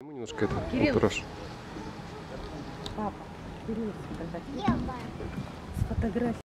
Ему немножко это, Кирилл. Папа, Кирилл, Сфотографируй.